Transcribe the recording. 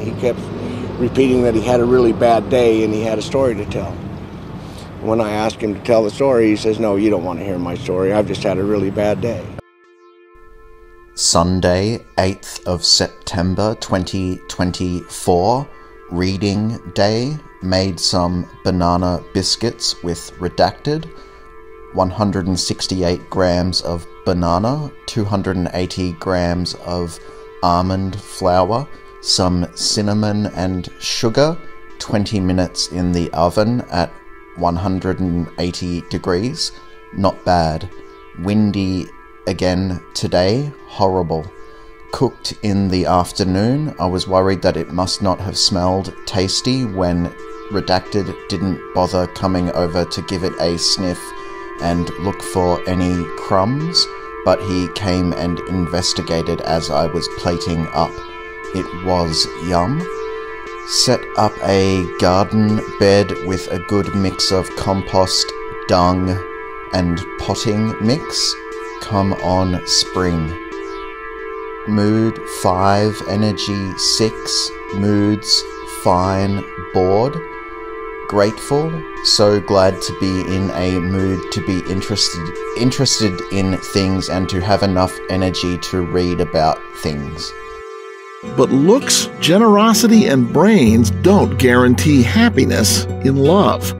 He kept repeating that he had a really bad day and he had a story to tell. When I asked him to tell the story, he says, No, you don't want to hear my story. I've just had a really bad day. Sunday, 8th of September 2024, reading day. Made some banana biscuits with redacted. 168 grams of banana, 280 grams of almond flour, some cinnamon and sugar, 20 minutes in the oven at 180 degrees. Not bad. Windy again today, horrible. Cooked in the afternoon, I was worried that it must not have smelled tasty when Redacted didn't bother coming over to give it a sniff and look for any crumbs, but he came and investigated as I was plating up. It was yum. Set up a garden bed with a good mix of compost, dung, and potting mix. Come on, spring. Mood 5, energy 6, moods fine, bored grateful, so glad to be in a mood to be interested interested in things and to have enough energy to read about things. But looks, generosity, and brains don't guarantee happiness in love.